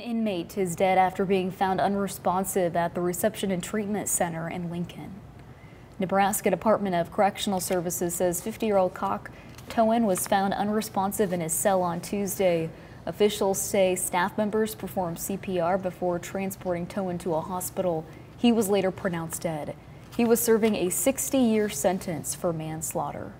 An inmate is dead after being found unresponsive at the Reception and Treatment Center in Lincoln. Nebraska Department of Correctional Services says 50-year-old Cock Towen was found unresponsive in his cell on Tuesday. Officials say staff members performed CPR before transporting Towen to a hospital. He was later pronounced dead. He was serving a 60-year sentence for manslaughter.